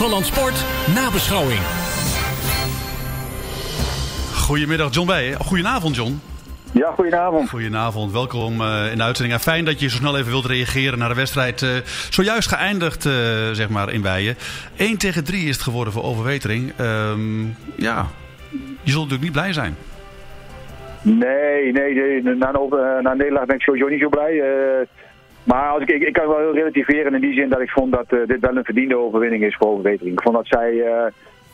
Noord-Holland Sport nabeschouwing. Goedemiddag John Bij. Goedenavond John. Ja, goedenavond. Goedenavond, welkom uh, in de uitzending. En fijn dat je zo snel even wilt reageren naar de wedstrijd. Uh, zojuist geëindigd, uh, zeg maar, in Weijen. 1 tegen 3 is het geworden voor Overwetering. Um, ja, je zult natuurlijk niet blij zijn. Nee, nee, nee. Na, een, na een nederlaag ben ik sowieso niet zo blij. Maar als ik, ik, ik, kan wel heel relativeren in die zin dat ik vond dat dit wel een verdiende overwinning is voor Overwetering. Ik vond dat zij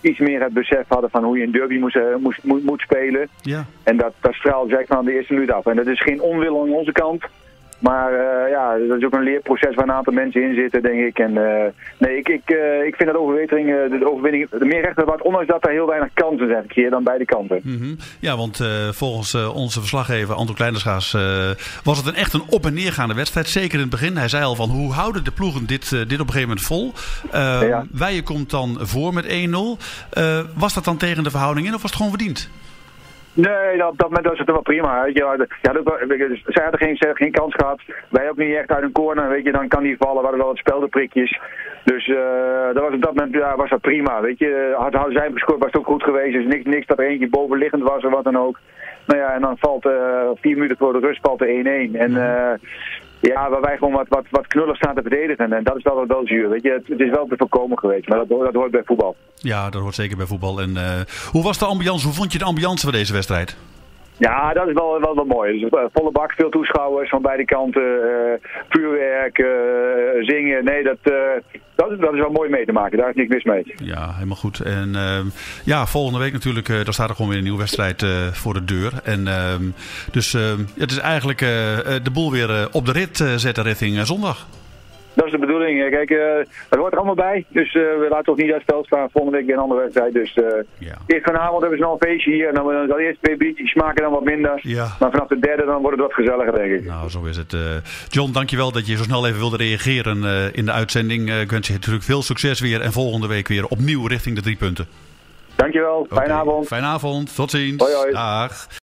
iets meer het besef hadden van hoe je een derby moest, moest, moet, moet spelen. Ja. En dat, dat straalde zij van de eerste minuut af. En dat is geen onwil aan onze kant. Maar uh, ja, dat is ook een leerproces waar een aantal mensen in zitten, denk ik. En uh, nee, ik, ik, uh, ik vind dat overwetering, de overwinning, de meer rechter wat, ondanks dat er heel weinig kansen zijn keer dan beide kanten. Mm -hmm. Ja, want volgens onze verslaggever Anton Kleinerschaas was het een echt een op- en neergaande wedstrijd. Zeker in het begin. Hij zei al van hoe houden de ploegen dit, dit op een gegeven moment vol? Ja. Weijen komt dan voor met 1-0. was dat dan tegen de verhouding in of was het gewoon verdiend? Nee, dat, dat, dat is het wel prima. Weet je. Ja, dat, zij hadden geen, geen kans gehad. Wij ook niet echt uit een corner. Weet je, dan kan die vallen. We hadden wel wat speldenprikjes. Dus uh, dat was op dat moment ja, was dat prima. Weet je, had, hadden zij gescoord was het ook goed geweest. Dus niks, niks dat er eentje bovenliggend was of wat dan ook. Nou ja, en dan valt uh, vier minuten voor de rust valt de 1-1. En uh, ja, waar wij gewoon wat, wat, wat knullig staan te verdedigen. En dat is wel wel zuur. Weet je. Het, is wel te voorkomen geweest, maar dat, dat hoort bij voetbal. Ja, dat hoort zeker bij voetbal. En uh, hoe was de ambiance? Hoe vond je de ambiance van deze wedstrijd? Ja, dat is wel, wel, mooi. Dus, uh, volle bak, veel toeschouwers van beide kanten. Uh, vuurwerk, zingen. Nee, dat, dat, is, dat is wel mooi mee te maken. Daar is niks mis mee. Ja, helemaal goed. En ehm, ja, volgende week natuurlijk, daar staat er gewoon weer een nieuwe wedstrijd voor de deur. En ehm, dus ehm, het is eigenlijk de boel weer op de rit zetten richting zondag. Dat is de bedoeling. Kijk, uh, het hoort er allemaal bij. Dus uh, we laten ons niet uit het veld staan. Volgende week weer een andere wedstrijd. Dus ja. eerst vanavond hebben we nog een feestje hier. En dan, dan zal eerst twee biertjes smaken dan wat minder. Ja. Maar vanaf de derde dan wordt het wat gezelliger, denk ik. Nou, zo is het. John, dankjewel dat je zo snel even wilde reageren in de uitzending. ik wens je natuurlijk veel succes weer. En volgende week weer opnieuw richting de drie punten. Dankjewel. Fijne okay. avond. Fijne avond. Tot ziens. Hoi, hoi. Dag.